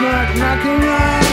knock, knock, and knock